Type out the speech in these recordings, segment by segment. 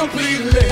completely.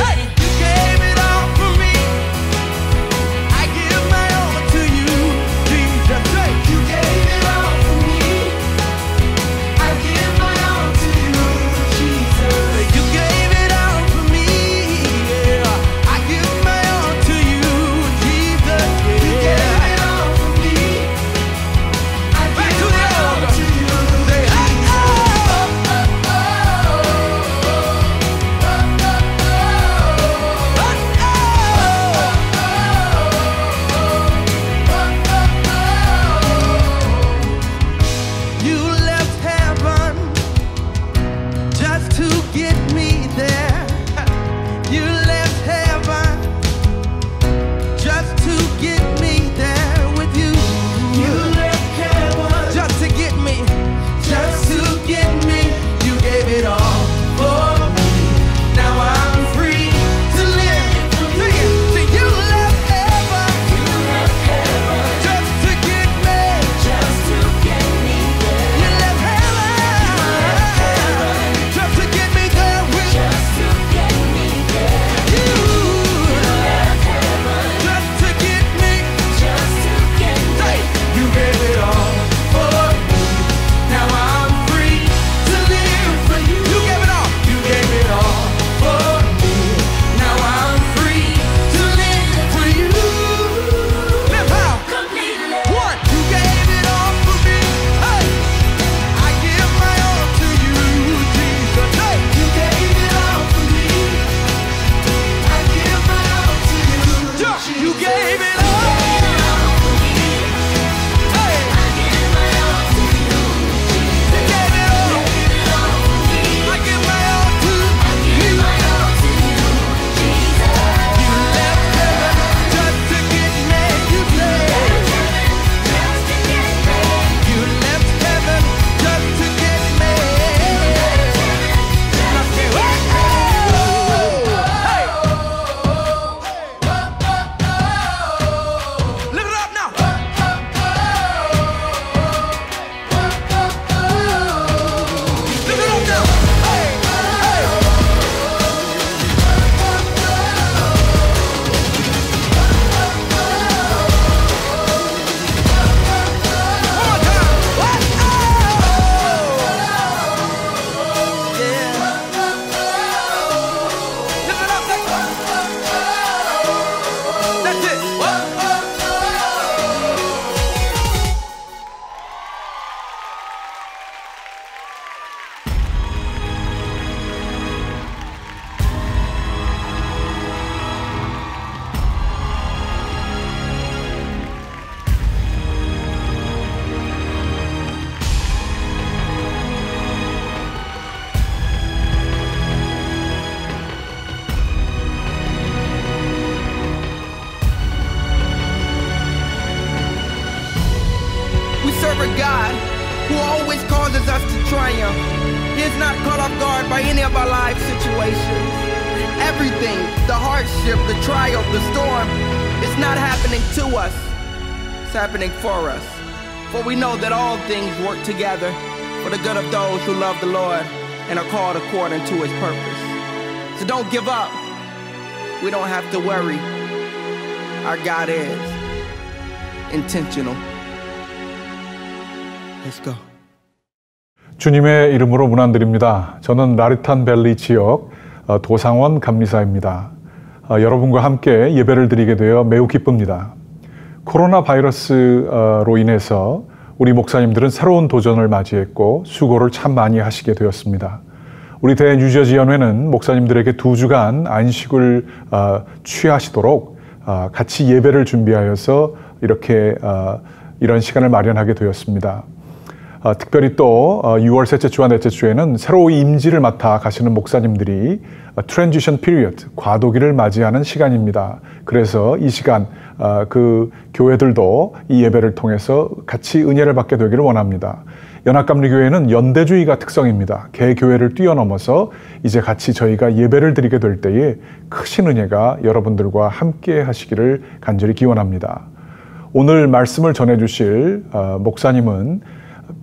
We know that all things work together for the good of those who love the Lord and are called according to his purpose. So don't give up. We don't have to worry. Our God is intentional. Let's go. 주님의 이름으로 문안드립니다. 저는 라리탄 밸리 지역 어, 도상원 감리사입니다. 어, 여러분과 함께 예배를 드리게 되어 매우 기쁩니다. 코로나 바이러스로 인해서 우리 목사님들은 새로운 도전을 맞이했고 수고를 참 많이 하시게 되었습니다. 우리 대뉴저지 연회는 목사님들에게 두 주간 안식을 어, 취하시도록 같이 예배를 준비하여서 이렇게 이런 시간을 마련하게 되었습니다. 어, 특별히 또 어, 6월 셋째 주와 넷째 주에는 새로 임지를 맡아 가시는 목사님들이 어, transition period 과도기를 맞이하는 시간입니다. 그래서 이 시간 어, 그 교회들도 이 예배를 통해서 같이 은혜를 받게 되기를 원합니다. 연합감리교회는 연대주의가 특성입니다. 개교회를 뛰어넘어서 이제 같이 저희가 예배를 드리게 될 때에 크신 은혜가 여러분들과 함께 하시기를 간절히 기원합니다. 오늘 말씀을 전해주실 어, 목사님은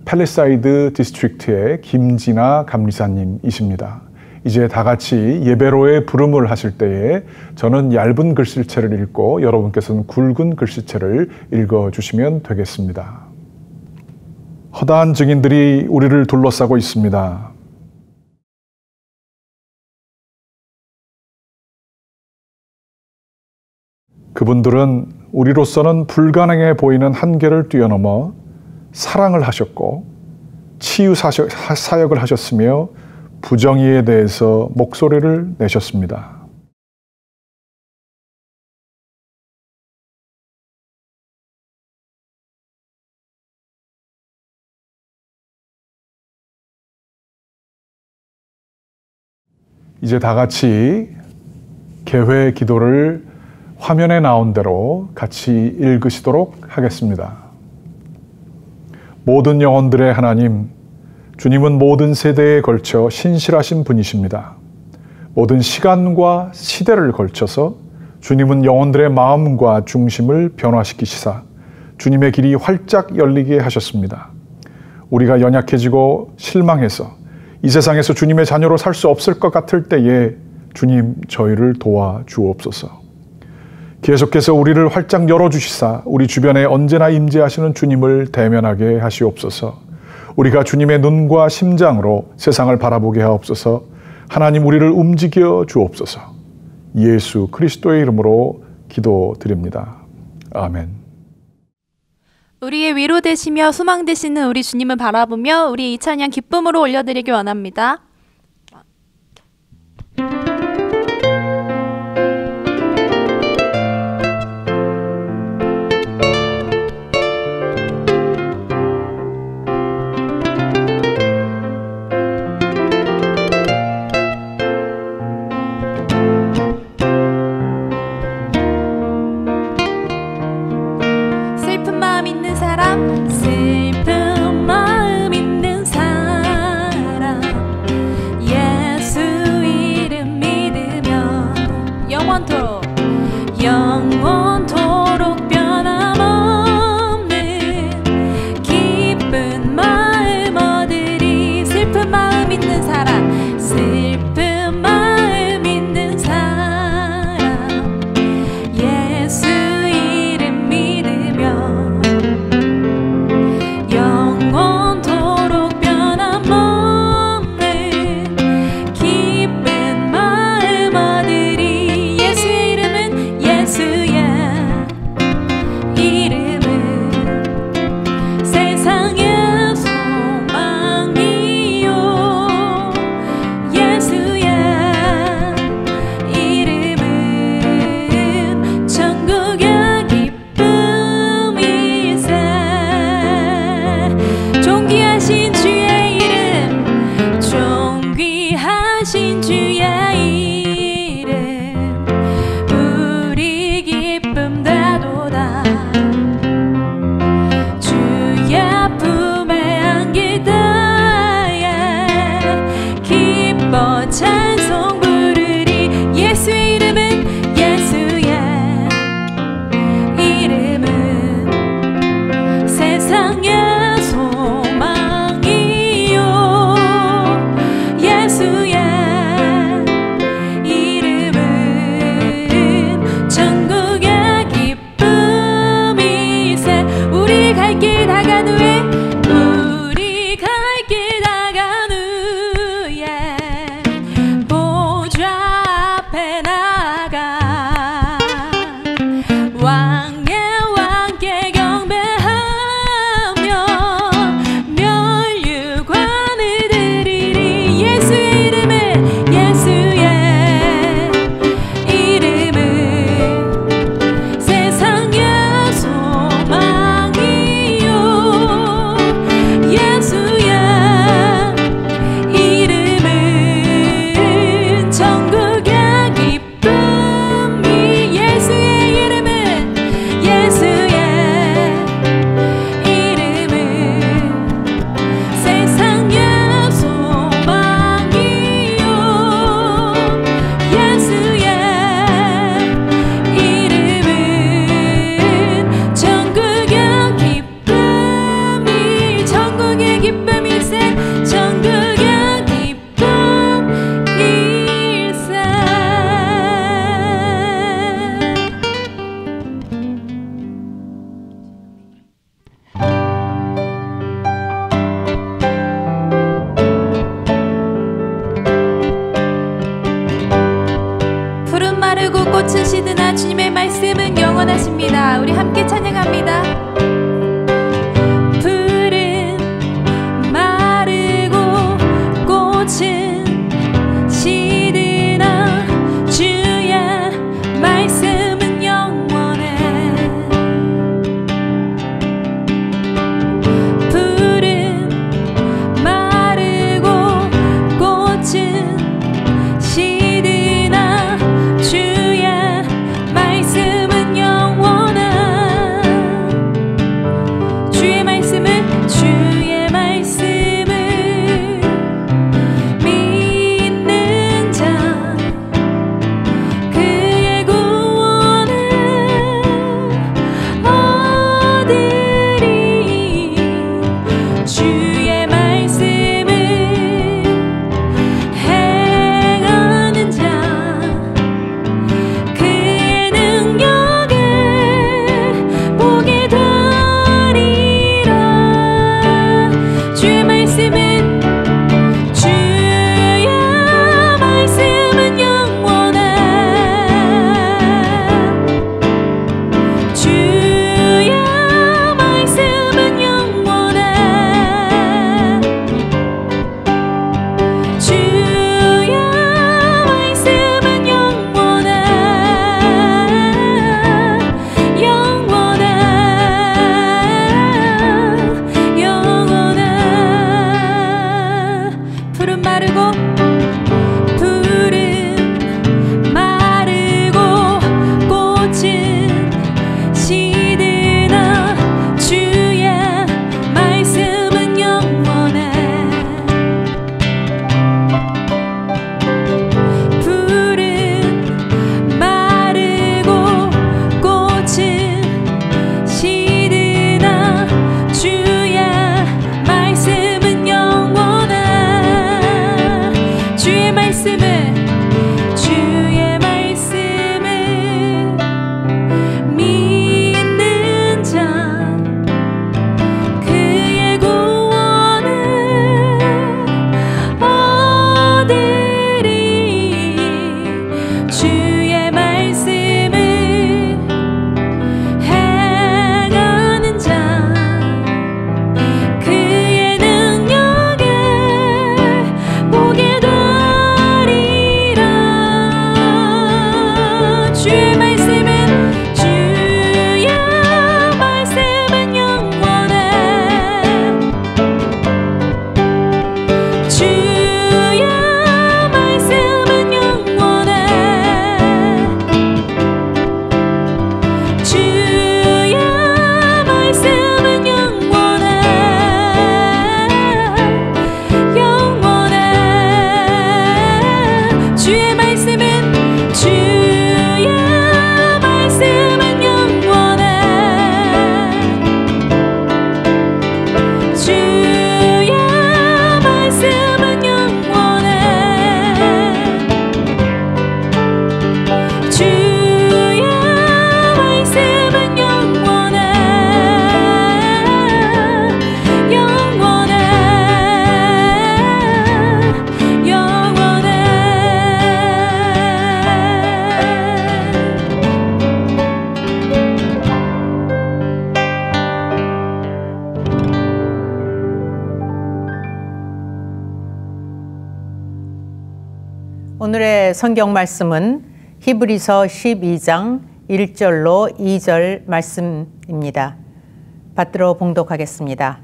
팰리사이드 District의 김진아 감리사님이십니다. 이제 다 같이 예배로의 부름을 하실 때에 저는 얇은 글씨체를 읽고 여러분께서는 굵은 글씨체를 읽어 주시면 되겠습니다. 허다한 증인들이 우리를 둘러싸고 있습니다. 그분들은 우리로서는 불가능해 보이는 한계를 뛰어넘어 사랑을 하셨고 치유 사역을 하셨으며 부정의에 대해서 목소리를 내셨습니다. 이제 다 같이 개회 기도를 화면에 나온 대로 같이 읽으시도록 하겠습니다. 모든 영혼들의 하나님, 주님은 모든 세대에 걸쳐 신실하신 분이십니다. 모든 시간과 시대를 걸쳐서 주님은 영혼들의 마음과 중심을 변화시키시사 주님의 길이 활짝 열리게 하셨습니다. 우리가 연약해지고 실망해서 이 세상에서 주님의 자녀로 살 수 없을 것 같을 때에 주님 저희를 도와 주옵소서. 계속해서 우리를 활짝 열어주시사 우리 주변에 언제나 임재하시는 주님을 대면하게 하시옵소서. 우리가 주님의 눈과 심장으로 세상을 바라보게 하옵소서. 하나님 우리를 움직여 주옵소서. 예수 그리스도의 이름으로 기도드립니다. 아멘. 우리의 위로 되시며 소망 되시는 우리 주님을 바라보며 우리 이 찬양 기쁨으로 올려드리기 원합니다. the way 고 꽃은 시드나 주님의 말씀은 영원하십니다. 우리 함께 찬양합니다. sesimin 성경 말씀은 히브리서 12장 1절로 2절 말씀입니다. 받들어 봉독하겠습니다.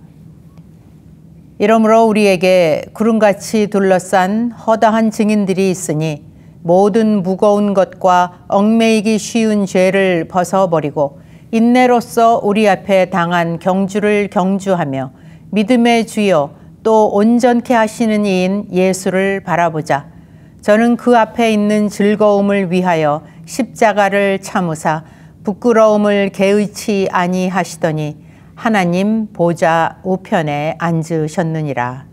이러므로 우리에게 구름같이 둘러싼 허다한 증인들이 있으니 모든 무거운 것과 얽매이기 쉬운 죄를 벗어버리고 인내로서 우리 앞에 당한 경주를 경주하며 믿음의 주여 또 온전케 하시는 이인 예수를 바라보자. 저는 그 앞에 있는 즐거움을 위하여 십자가를 참으사 부끄러움을 개의치 아니하시더니 하나님 보좌 우편에 앉으셨느니라.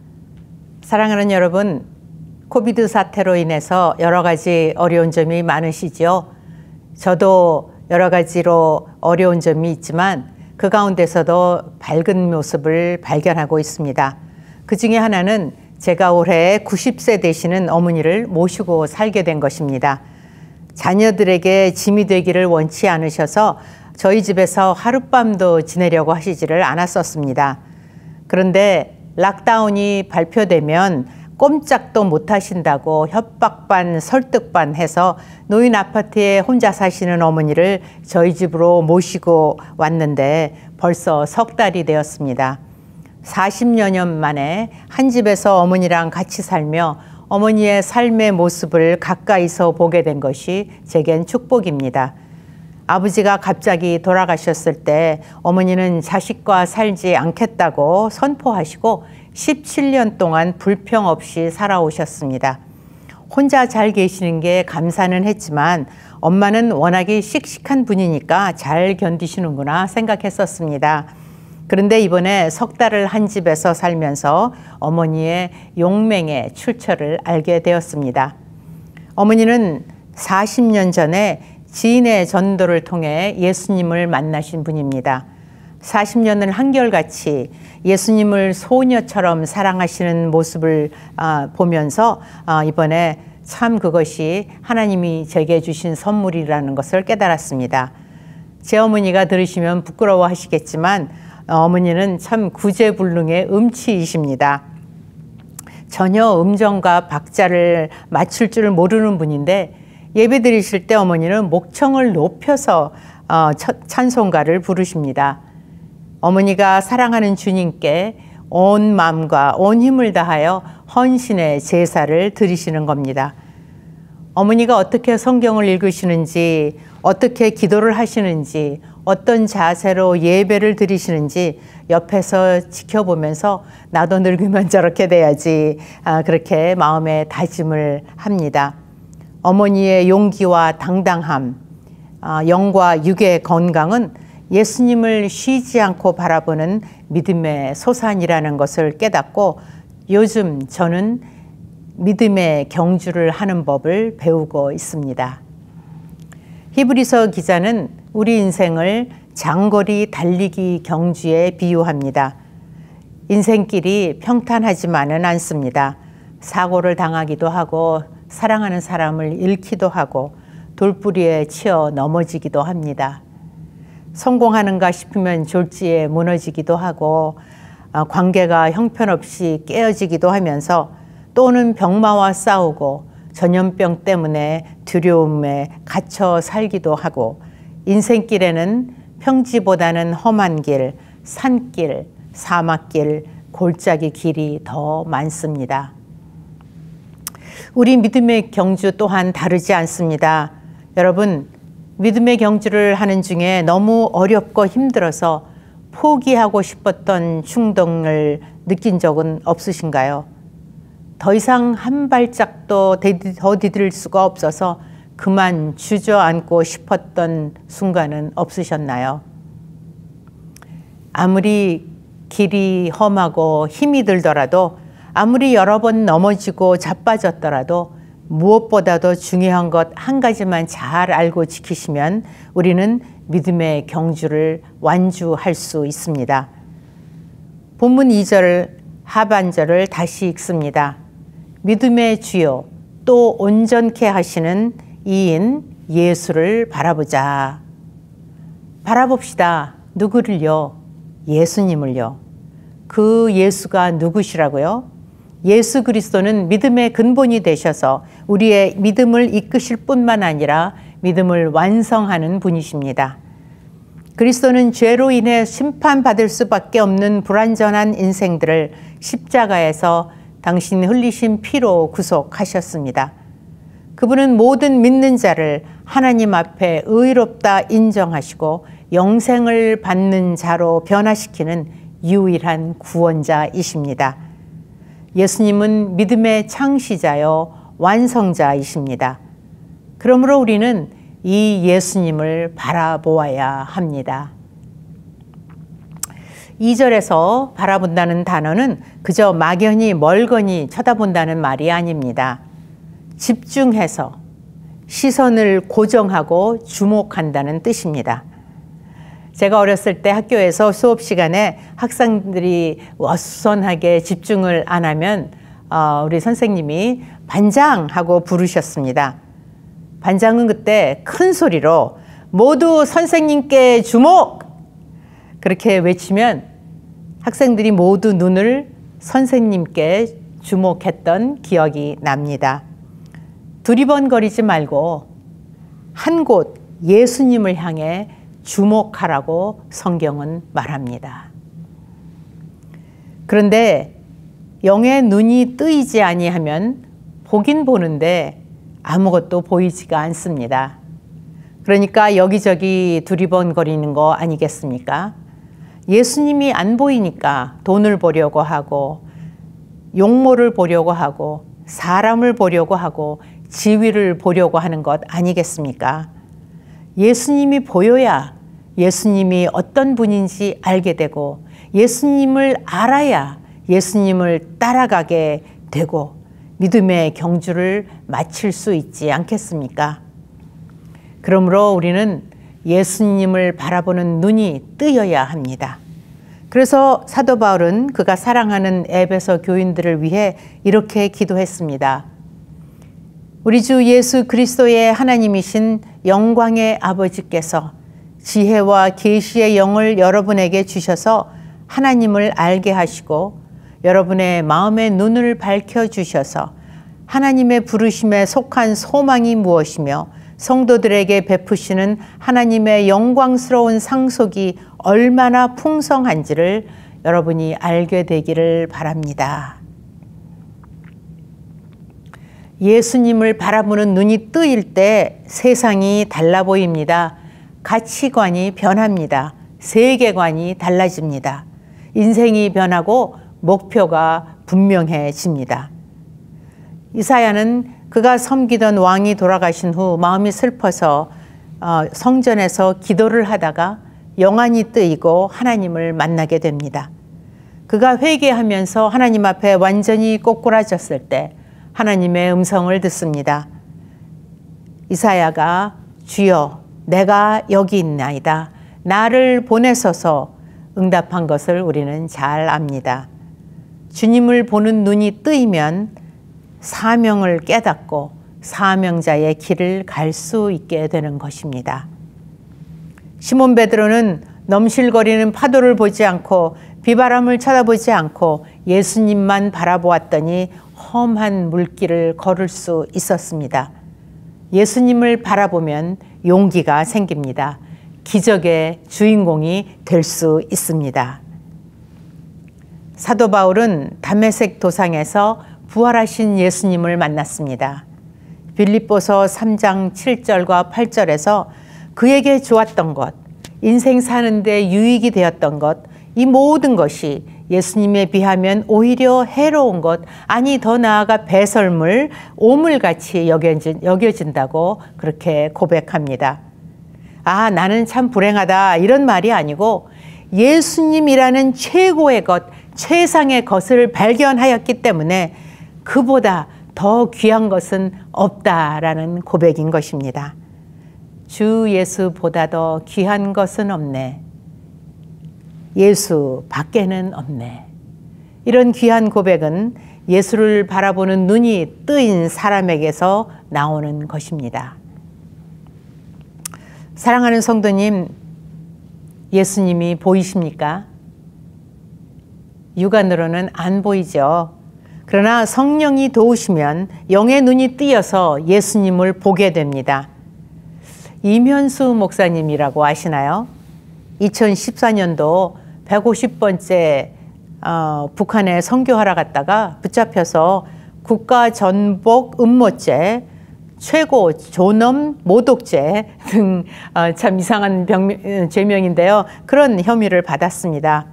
사랑하는 여러분, 코비드 사태로 인해서 여러 가지 어려운 점이 많으시죠. 저도 여러 가지로 어려운 점이 있지만 그 가운데서도 밝은 모습을 발견하고 있습니다. 그 중에 하나는 제가 올해 90세 되시는 어머니를 모시고 살게 된 것입니다. 자녀들에게 짐이 되기를 원치 않으셔서 저희 집에서 하룻밤도 지내려고 하시지를 않았었습니다. 그런데 락다운이 발표되면 꼼짝도 못 하신다고 협박 반 설득 반 해서 노인 아파트에 혼자 사시는 어머니를 저희 집으로 모시고 왔는데 벌써 석 달이 되었습니다. 40여 년 만에 한 집에서 어머니랑 같이 살며 어머니의 삶의 모습을 가까이서 보게 된 것이 제겐 축복입니다. 아버지가 갑자기 돌아가셨을 때 어머니는 자식과 살지 않겠다고 선포하시고 17년 동안 불평 없이 살아오셨습니다. 혼자 잘 계시는 게 감사는 했지만 엄마는 워낙에 씩씩한 분이니까 잘 견디시는구나 생각했었습니다. 그런데 이번에 석 달을 한 집에서 살면서 어머니의 용맹의 출처를 알게 되었습니다. 어머니는 40년 전에 지인의 전도를 통해 예수님을 만나신 분입니다. 40년을 한결같이 예수님을 소녀처럼 사랑하시는 모습을 아, 보면서 아, 이번에 참 그것이 하나님이 제게 주신 선물이라는 것을 깨달았습니다. 제 어머니가 들으시면 부끄러워 하시겠지만 어머니는 참 구제불능의 음치이십니다. 전혀 음정과 박자를 맞출 줄 모르는 분인데 예배 드리실 때 어머니는 목청을 높여서 어, 찬송가를 부르십니다. 어머니가 사랑하는 주님께 온 마음과 온 힘을 다하여 헌신의 제사를 드리시는 겁니다. 어머니가 어떻게 성경을 읽으시는지, 어떻게 기도를 하시는지, 어떤 자세로 예배를 드리시는지 옆에서 지켜보면서 나도 늙으면 저렇게 돼야지 아, 그렇게 마음에 다짐을 합니다. 어머니의 용기와 당당함, 아, 영과 육의 건강은 예수님을 쉬지 않고 바라보는 믿음의 소산이라는 것을 깨닫고 요즘 저는 믿음의 경주를 하는 법을 배우고 있습니다. 히브리서 기자는 우리 인생을 장거리 달리기 경주에 비유합니다. 인생길이 평탄하지만은 않습니다. 사고를 당하기도 하고 사랑하는 사람을 잃기도 하고 돌부리에 치여 넘어지기도 합니다. 성공하는가 싶으면 졸지에 무너지기도 하고 아, 관계가 형편없이 깨어지기도 하면서 또는 병마와 싸우고 전염병 때문에 두려움에 갇혀 살기도 하고 인생길에는 평지보다는 험한 길, 산길, 사막길, 골짜기 길이 더 많습니다. 우리 믿음의 경주 또한 다르지 않습니다. 여러분, 믿음의 경주를 하는 중에 너무 어렵고 힘들어서 포기하고 싶었던 충동을 느낀 적은 없으신가요? 더 이상 한 발짝도 더 디딜 수가 없어서 그만 주저앉고 싶었던 순간은 없으셨나요? 아무리 길이 험하고 힘이 들더라도 아무리 여러 번 넘어지고 자빠졌더라도 무엇보다도 중요한 것 한 가지만 잘 알고 지키시면 우리는 믿음의 경주를 완주할 수 있습니다. 본문 2절 하반절을 다시 읽습니다. 믿음의 주요 또 온전케 하시는 이인 예수를 바라보자. 바라봅시다. 누구를요? 예수님을요. 그 예수가 누구시라고요? 예수 그리스도는 믿음의 근본이 되셔서 우리의 믿음을 이끄실 뿐만 아니라 믿음을 완성하는 분이십니다. 그리스도는 죄로 인해 심판받을 수밖에 없는 불완전한 인생들을 십자가에서 당신 흘리신 피로 구속하셨습니다. 그분은 모든 믿는 자를 하나님 앞에 의롭다 인정하시고 영생을 받는 자로 변화시키는 유일한 구원자이십니다. 예수님은 믿음의 창시자요 완성자이십니다. 그러므로 우리는 이 예수님을 바라보아야 합니다. 2절에서 바라본다는 단어는 그저 막연히 멀거니 쳐다본다는 말이 아닙니다. 집중해서 시선을 고정하고 주목한다는 뜻입니다. 제가 어렸을 때 학교에서 수업 시간에 학생들이 어수선하게 집중을 안 하면 어, 우리 선생님이 반장 하고 부르셨습니다. 반장은 그때 큰 소리로 모두 선생님께 주목! 그렇게 외치면 학생들이 모두 눈을 선생님께 주목했던 기억이 납니다. 두리번거리지 말고 한 곳 예수님을 향해 주목하라고 성경은 말합니다. 그런데 영의 눈이 뜨이지 아니하면 보긴 보는데 아무것도 보이지가 않습니다. 그러니까 여기저기 두리번거리는 거 아니겠습니까? 예수님이 안 보이니까 돈을 보려고 하고 용모를 보려고 하고 사람을 보려고 하고 지위를 보려고 하는 것 아니겠습니까? 예수님이 보여야 예수님이 어떤 분인지 알게 되고 예수님을 알아야 예수님을 따라가게 되고 믿음의 경주를 마칠 수 있지 않겠습니까? 그러므로 우리는 예수님을 바라보는 눈이 뜨여야 합니다. 그래서 사도 바울은 그가 사랑하는 에베소 교인들을 위해 이렇게 기도했습니다. 우리 주 예수 그리스도의 하나님이신 영광의 아버지께서 지혜와 계시의 영을 여러분에게 주셔서 하나님을 알게 하시고 여러분의 마음의 눈을 밝혀 주셔서 하나님의 부르심에 속한 소망이 무엇이며 성도들에게 베푸시는 하나님의 영광스러운 상속이 얼마나 풍성한지를 여러분이 알게 되기를 바랍니다. 예수님을 바라보는 눈이 뜨일 때 세상이 달라 보입니다. 가치관이 변합니다. 세계관이 달라집니다. 인생이 변하고 목표가 분명해집니다. 이사야는 그가 섬기던 왕이 돌아가신 후 마음이 슬퍼서 어, 성전에서 기도를 하다가 영안이 뜨이고 하나님을 만나게 됩니다. 그가 회개하면서 하나님 앞에 완전히 꼬꾸라졌을 때 하나님의 음성을 듣습니다. 이사야가 주여 내가 여기 있나이다. 나를 보내소서 응답한 것을 우리는 잘 압니다. 주님을 보는 눈이 뜨이면 사명을 깨닫고 사명자의 길을 갈 수 있게 되는 것입니다. 시몬 베드로는 넘실거리는 파도를 보지 않고 비바람을 쳐다보지 않고 예수님만 바라보았더니 험한 물길을 걸을 수 있었습니다. 예수님을 바라보면 용기가 생깁니다. 기적의 주인공이 될 수 있습니다. 사도 바울은 담메색 도상에서 부활하신 예수님을 만났습니다. 빌립보서 3장 7절과 8절에서 그에게 좋았던 것, 인생 사는데 유익이 되었던 것, 이 모든 것이 예수님에 비하면 오히려 해로운 것, 아니 더 나아가 배설물, 오물같이 여겨진, 여겨진다고 그렇게 고백합니다. 아, 나는 참 불행하다. 이런 말이 아니고 예수님이라는 최고의 것, 최상의 것을 발견하였기 때문에 그보다 더 귀한 것은 없다라는 고백인 것입니다. 주 예수보다 더 귀한 것은 없네. 예수 밖에는 없네. 이런 귀한 고백은 예수를 바라보는 눈이 뜨인 사람에게서 나오는 것입니다. 사랑하는 성도님, 예수님이 보이십니까? 육안으로는 안 보이죠. 그러나 성령이 도우시면 영의 눈이 뜨여서 예수님을 보게 됩니다. 이면수 목사님이라고 아시나요? 2014년도 150번째 어, 북한에 선교하러 갔다가 붙잡혀서 국가 전복 음모죄, 최고 존엄 모독죄 등참 어, 이상한 병, 죄명인데요. 그런 혐의를 받았습니다.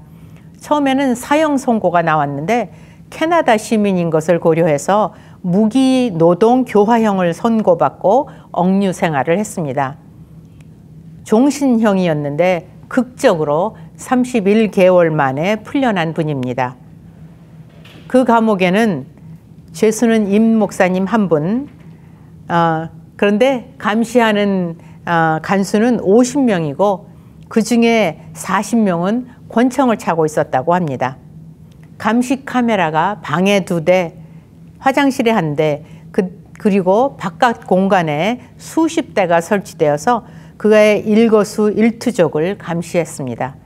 처음에는 사형 선고가 나왔는데 캐나다 시민인 것을 고려해서 무기 노동 교화형을 선고받고 억류 생활을 했습니다. 종신형이었는데 극적으로 31개월 만에 풀려난 분입니다. 그 감옥에는 죄수는 임 목사님 한 분, 어, 그런데 감시하는 어, 간수는 50명이고 그 중에 40명은 권총을 차고 있었다고 합니다. 감시 카메라가 방에 두 대, 화장실에 한 대, 그 그리고 바깥 공간에 수십 대가 설치되어서 그의 일거수 일투족을 감시했습니다.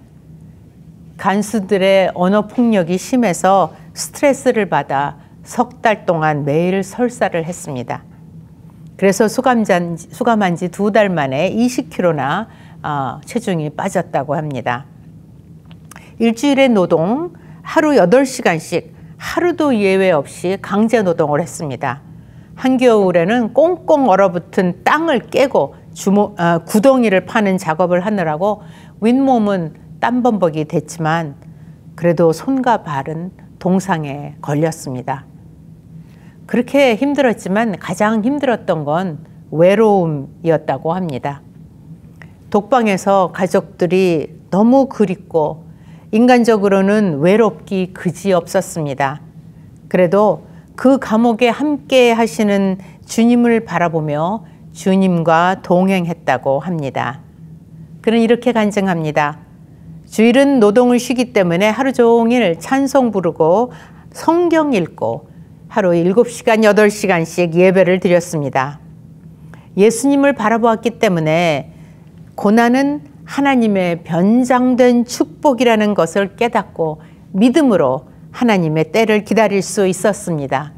간수들의 언어 폭력이 심해서 스트레스를 받아 석 달 동안 매일 설사를 했습니다. 그래서 수감한, 수감한 지 두 달 만에 20kg나 어, 체중이 빠졌다고 합니다. 일주일의 노동, 하루 8시간씩 하루도 예외 없이 강제 노동을 했습니다. 한겨울에는 꽁꽁 얼어붙은 땅을 깨고 주모, 어, 구덩이를 파는 작업을 하느라고 윗몸은 땀범벅이 됐지만 그래도 손과 발은 동상에 걸렸습니다. 그렇게 힘들었지만 가장 힘들었던 건 외로움이었다고 합니다. 독방에서 가족들이 너무 그립고 인간적으로는 외롭기 그지 없었습니다. 그래도 그 감옥에 함께 하시는 주님을 바라보며 주님과 동행했다고 합니다. 그는 이렇게 간증합니다. 주일은 노동을 쉬기 때문에 하루 종일 찬송 부르고 성경 읽고 하루 7시간, 8시간씩 예배를 드렸습니다. 예수님을 바라보았기 때문에 고난은 하나님의 변장된 축복이라는 것을 깨닫고 믿음으로 하나님의 때를 기다릴 수 있었습니다.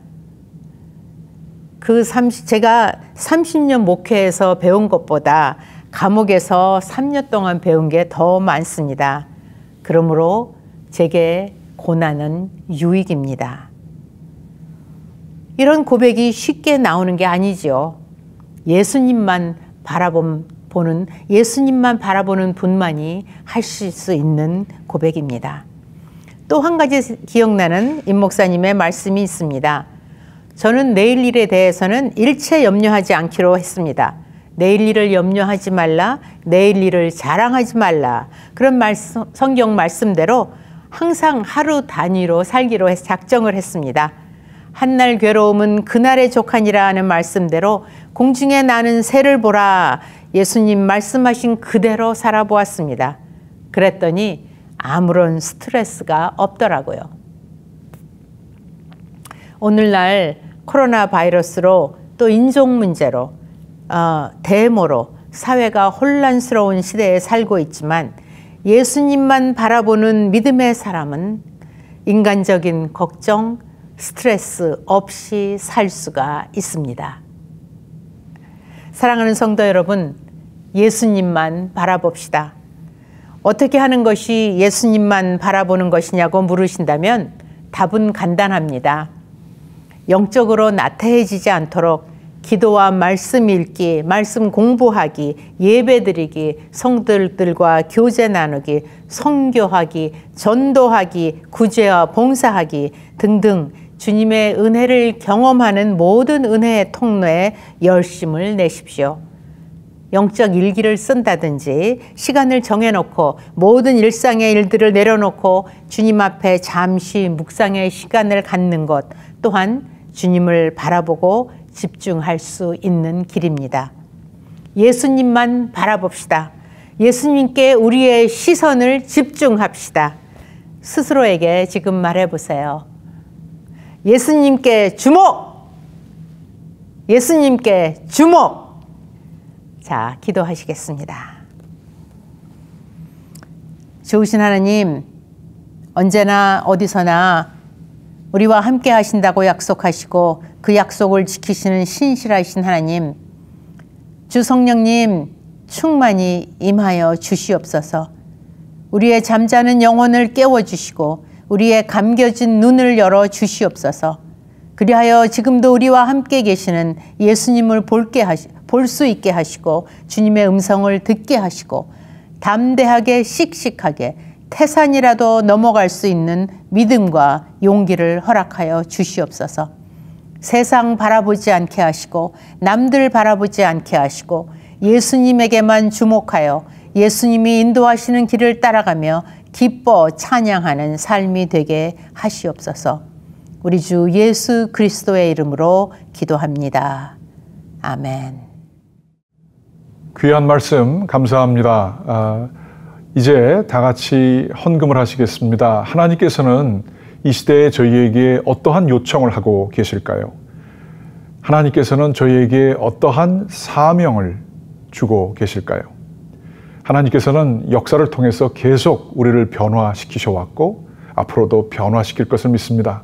그 30, 제가 30년 목회에서 배운 것보다 감옥에서 3년 동안 배운 게 더 많습니다. 그러므로 제게 고난은 유익입니다. 이런 고백이 쉽게 나오는 게 아니죠. 예수님만 바라보는 예수님만 바라보는 분만이 하실 수 있는 고백입니다. 또 한 가지 기억나는 임 목사님의 말씀이 있습니다. 저는 내일 일에 대해서는 일체 염려하지 않기로 했습니다. 내일 일을 염려하지 말라, 내일 일을 자랑하지 말라. 그런 말씀, 성경 말씀대로 항상 하루 단위로 살기로 작정을 했습니다. 한날 괴로움은 그날의 족하니라 하는 말씀대로 공중에 나는 새를 보라 예수님 말씀하신 그대로 살아보았습니다. 그랬더니 아무런 스트레스가 없더라고요. 오늘날 코로나 바이러스로 또 인종 문제로 어, 대모로 사회가 혼란스러운 시대에 살고 있지만 예수님만 바라보는 믿음의 사람은 인간적인 걱정, 스트레스 없이 살 수가 있습니다. 사랑하는 성도 여러분, 예수님만 바라봅시다. 어떻게 하는 것이 예수님만 바라보는 것이냐고 물으신다면 답은 간단합니다. 영적으로 나태해지지 않도록 기도와 말씀 읽기, 말씀 공부하기, 예배 드리기, 성들들과 교제 나누기, 성교하기, 전도하기, 구제와 봉사하기 등등 주님의 은혜를 경험하는 모든 은혜의 통로에 열심을 내십시오. 영적 일기를 쓴다든지 시간을 정해놓고 모든 일상의 일들을 내려놓고 주님 앞에 잠시 묵상의 시간을 갖는 것 또한 주님을 바라보고 집중할 수 있는 길입니다. 예수님만 바라봅시다. 예수님께 우리의 시선을 집중합시다. 스스로에게 지금 말해보세요. 예수님께 주목! 예수님께 주목! 자, 기도하시겠습니다. 좋으신 하나님, 언제나 어디서나 우리와 함께 하신다고 약속하시고 그 약속을 지키시는 신실하신 하나님, 주 성령님 충만히 임하여 주시옵소서. 우리의 잠자는 영혼을 깨워 주시고 우리의 감겨진 눈을 열어 주시옵소서. 그리하여 지금도 우리와 함께 계시는 예수님을 볼게 하시, 볼 수 있게 하시고 주님의 음성을 듣게 하시고 담대하게 씩씩하게 태산이라도 넘어갈 수 있는 믿음과 용기를 허락하여 주시옵소서. 세상 바라보지 않게 하시고 남들 바라보지 않게 하시고 예수님에게만 주목하여 예수님이 인도하시는 길을 따라가며 기뻐 찬양하는 삶이 되게 하시옵소서. 우리 주 예수 그리스도의 이름으로 기도합니다. 아멘. 귀한 말씀 감사합니다. 아, 이제 다 같이 헌금을 하시겠습니다. 하나님께서는 이 시대에 저희에게 어떠한 요청을 하고 계실까요? 하나님께서는 저희에게 어떠한 사명을 주고 계실까요? 하나님께서는 역사를 통해서 계속 우리를 변화시키셔 왔고 앞으로도 변화시킬 것을 믿습니다.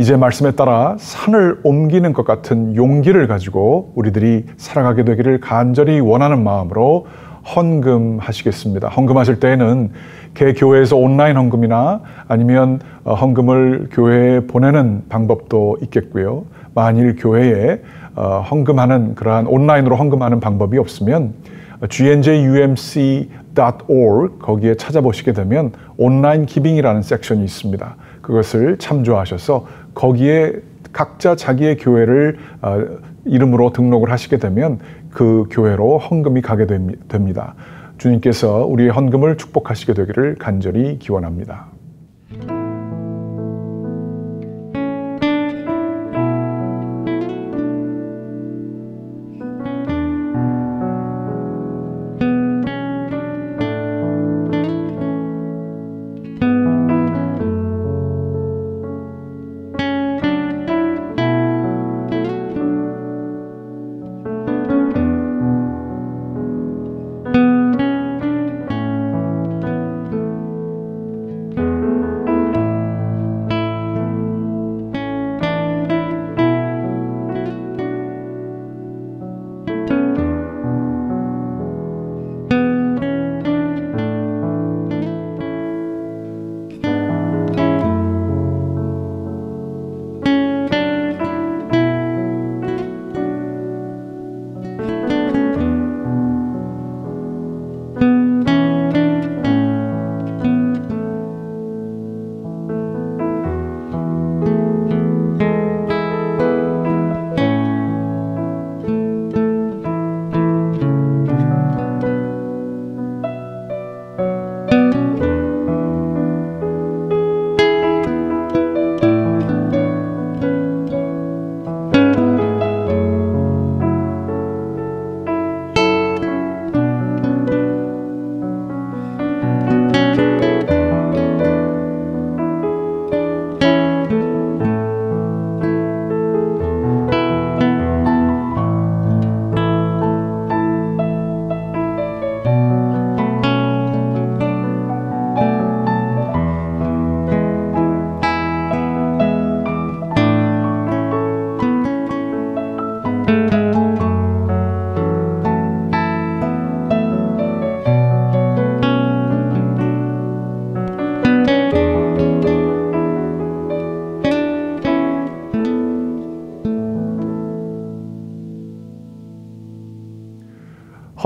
이제 말씀에 따라 산을 옮기는 것 같은 용기를 가지고 우리들이 살아가게 되기를 간절히 원하는 마음으로 헌금하시겠습니다. 헌금하실 때에는 개 교회에서 온라인 헌금이나 아니면 어, 헌금을 교회에 보내는 방법도 있겠고요. 만일 교회에 어, 헌금하는 그러한 온라인으로 헌금하는 방법이 없으면 gnjumc.org 거기에 찾아보시게 되면 온라인 기빙이라는 섹션이 있습니다. 그것을 참조하셔서 거기에 각자 자기의 교회를 어, 이름으로 등록을 하시게 되면 그 교회로 헌금이 가게 됩니다. 주님께서 우리의 헌금을 축복하시게 되기를 간절히 기원합니다.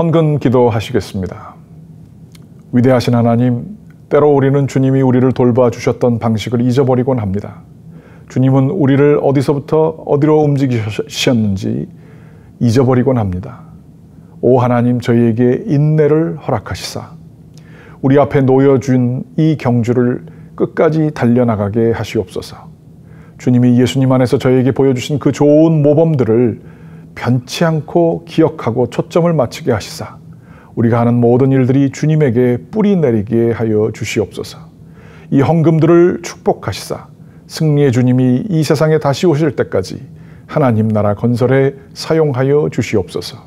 헌근 기도하시겠습니다. 위대하신 하나님, 때로 우리는 주님이 우리를 돌봐주셨던 방식을 잊어버리곤 합니다. 주님은 우리를 어디서부터 어디로 움직이셨는지 잊어버리곤 합니다. 오 하나님, 저희에게 인내를 허락하시사, 우리 앞에 놓여준 이 경주를 끝까지 달려나가게 하시옵소서. 주님이 예수님 안에서 저희에게 보여주신 그 좋은 모범들을 변치 않고 기억하고 초점을 맞추게 하시사 우리가 하는 모든 일들이 주님에게 뿌리 내리게 하여 주시옵소서. 이 헌금들을 축복하시사 승리의 주님이 이 세상에 다시 오실 때까지 하나님 나라 건설에 사용하여 주시옵소서.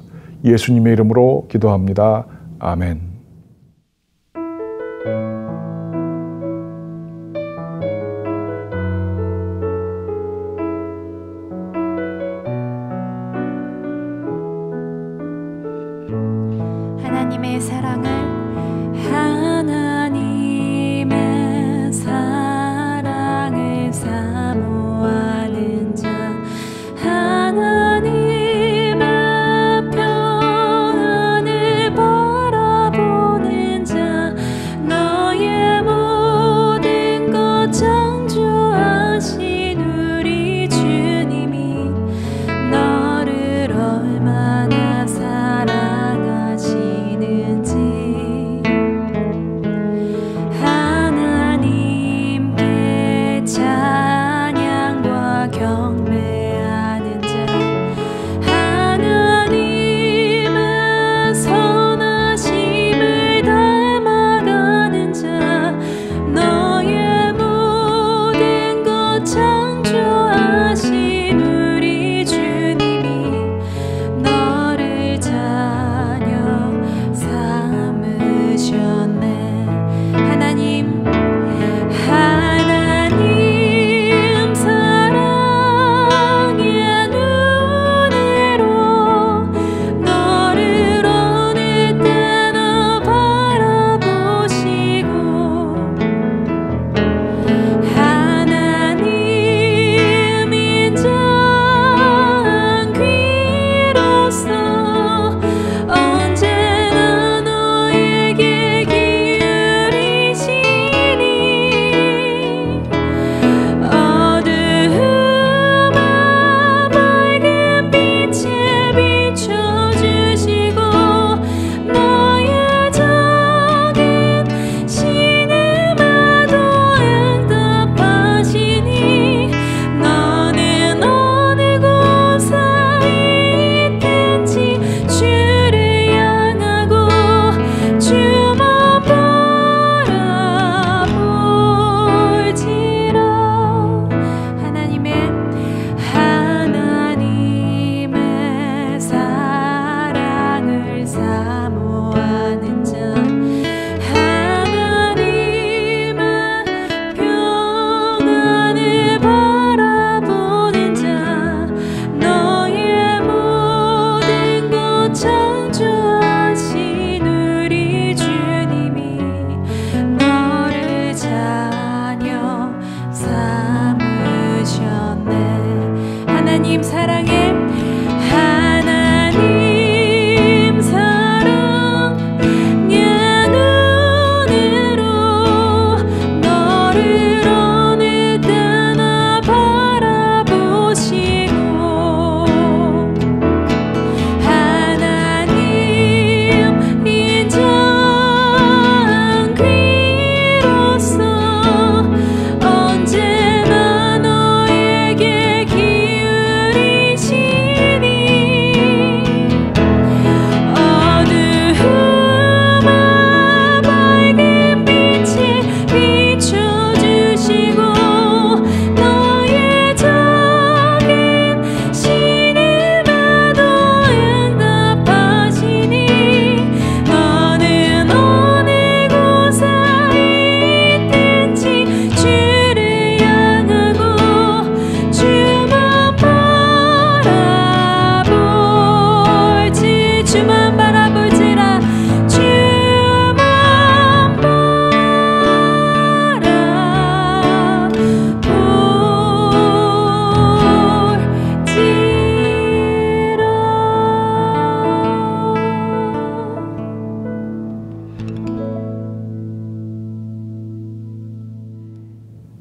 예수님의 이름으로 기도합니다. 아멘. 하나님의 사랑을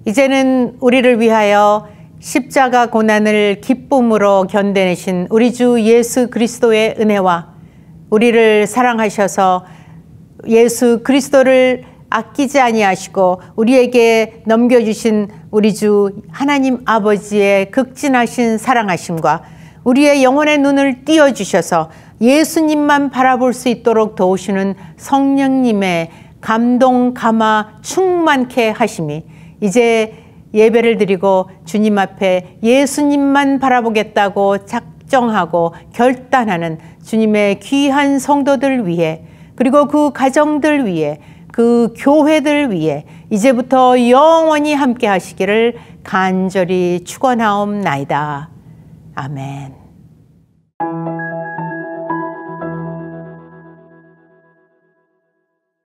이제는 우리를 위하여 십자가 고난을 기쁨으로 견뎌내신 우리 주 예수 그리스도의 은혜와 우리를 사랑하셔서 예수 그리스도를 아끼지 아니하시고 우리에게 넘겨주신 우리 주 하나님 아버지의 극진하신 사랑하심과 우리의 영혼의 눈을 띄어주셔서 예수님만 바라볼 수 있도록 도우시는 성령님의 감동 감화 충만케 하심이 이제 예배를 드리고 주님 앞에 예수님만 바라보겠다고 작정하고 결단하는 주님의 귀한 성도들 위해 그리고 그 가정들 위해 그 교회들 위해 이제부터 영원히 함께 하시기를 간절히 축원하옵나이다. 아멘.